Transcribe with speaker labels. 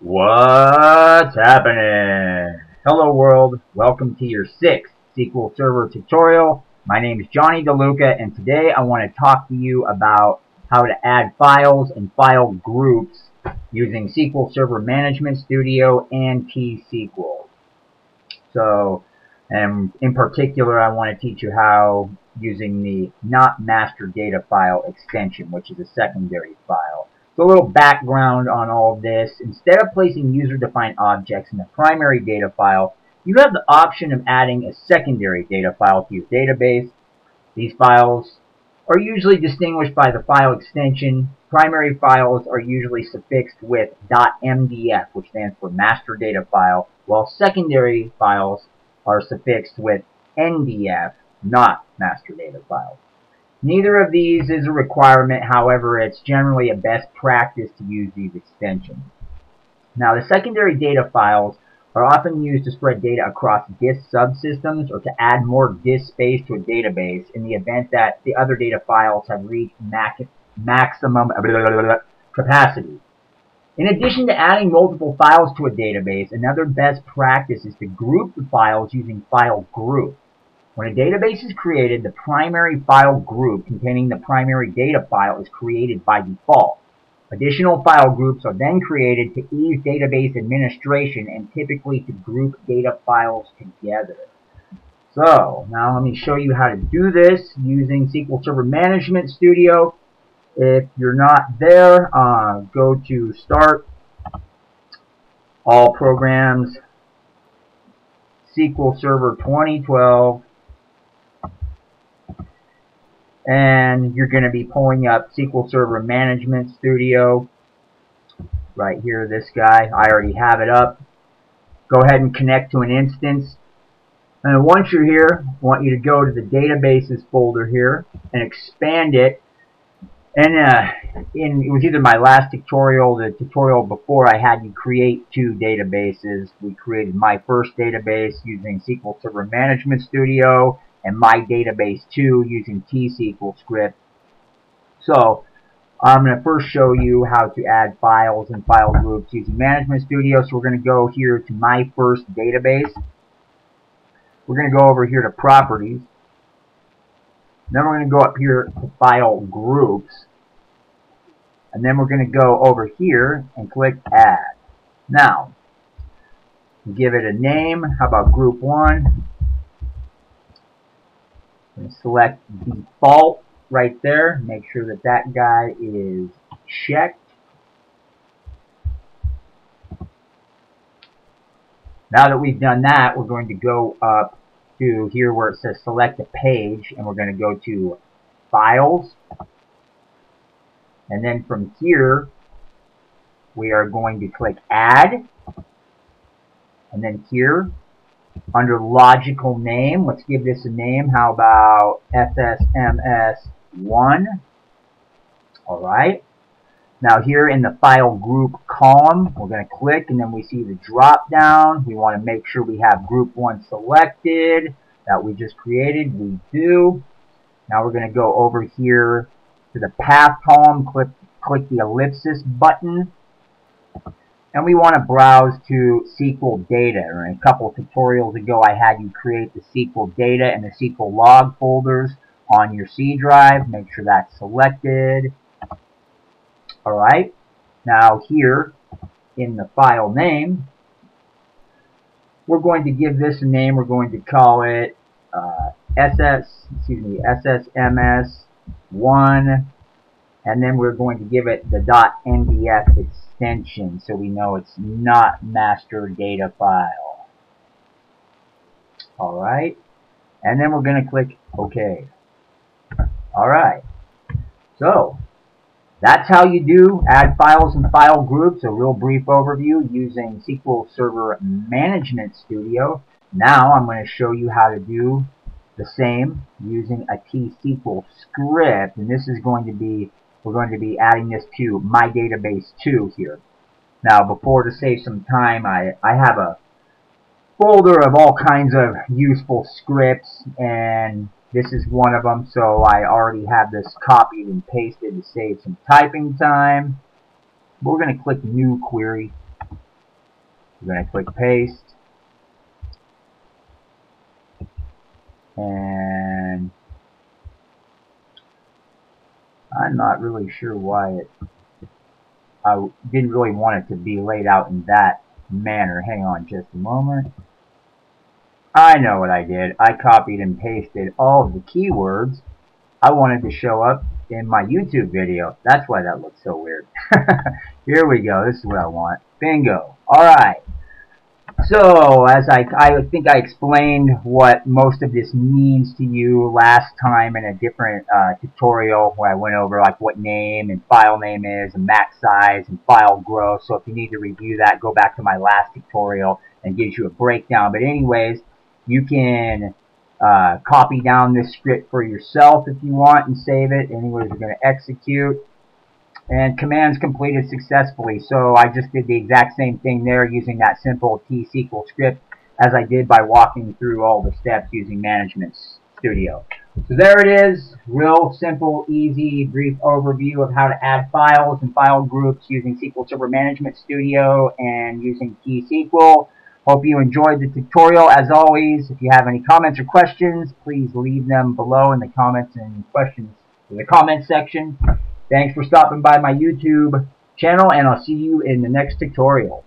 Speaker 1: What's happening? Hello world, welcome to your sixth SQL Server tutorial. My name is Johnny DeLuca and today I want to talk to you about how to add files and file groups using SQL Server Management Studio and T-SQL. So, and in particular I want to teach you how using the not master data file extension, which is a secondary file. So a little background on all this. Instead of placing user-defined objects in the primary data file, you have the option of adding a secondary data file to your database. These files are usually distinguished by the file extension. Primary files are usually suffixed with .mdf, which stands for master data file, while secondary files are suffixed with ndf, not master data file. Neither of these is a requirement, however, it's generally a best practice to use these extensions. Now, the secondary data files are often used to spread data across disk subsystems or to add more disk space to a database in the event that the other data files have reached maximum capacity. In addition to adding multiple files to a database, another best practice is to group the files using file group. When a database is created, the primary file group containing the primary data file is created by default. Additional file groups are then created to ease database administration and typically to group data files together. So, now let me show you how to do this using SQL Server Management Studio. If you're not there, uh, go to Start, All Programs, SQL Server 2012, and you're going to be pulling up SQL Server Management Studio. Right here this guy. I already have it up. Go ahead and connect to an instance. And once you're here I want you to go to the databases folder here and expand it. And uh, in, it was either my last tutorial the tutorial before I had you create two databases. We created my first database using SQL Server Management Studio and my database 2 using T-SQL script. So I'm going to first show you how to add files and file groups using Management Studio. So we're going to go here to my first database. We're going to go over here to Properties. Then we're going to go up here to File Groups. And then we're going to go over here and click Add. Now, give it a name. How about Group 1? To select default right there. Make sure that that guy is checked. Now that we've done that, we're going to go up to here where it says select a page, and we're going to go to Files. And then from here, we are going to click Add. And then here, under logical name, let's give this a name. How about FSMS1? Alright. Now here in the file group column, we're going to click and then we see the drop down. We want to make sure we have group 1 selected that we just created. We do. Now we're going to go over here to the path column, click, click the ellipsis button and we want to browse to SQL data. a couple tutorials ago, I had you create the SQL data and the SQL log folders on your C drive. Make sure that's selected. Alright, now here in the file name, we're going to give this a name. We're going to call it uh, SS, excuse me, SSMS1 and then we're going to give it the .ndf extension so we know it's not master data file. Alright, and then we're going to click OK. Alright, so that's how you do add files and file groups, a real brief overview using SQL Server Management Studio. Now I'm going to show you how to do the same using a T-SQL script, and this is going to be we're going to be adding this to my database 2 here. Now, before to save some time, I, I have a folder of all kinds of useful scripts, and this is one of them, so I already have this copied and pasted to save some typing time. We're going to click New Query. We're going to click paste. And Not really sure why it, I didn't really want it to be laid out in that manner. Hang on just a moment. I know what I did. I copied and pasted all of the keywords I wanted to show up in my YouTube video. That's why that looks so weird. Here we go. This is what I want. Bingo. Alright. So, as I, I think I explained what most of this means to you last time in a different uh, tutorial where I went over like what name and file name is and max size and file growth. So if you need to review that, go back to my last tutorial and gives you a breakdown. But anyways, you can uh, copy down this script for yourself if you want and save it. Anyways, we're going to execute. And commands completed successfully. So I just did the exact same thing there using that simple T-SQL script as I did by walking through all the steps using Management Studio. So there it is. Real simple, easy, brief overview of how to add files and file groups using SQL Server Management Studio and using T-SQL. Hope you enjoyed the tutorial. As always, if you have any comments or questions, please leave them below in the comments and questions in the comments section. Thanks for stopping by my YouTube channel, and I'll see you in the next tutorial.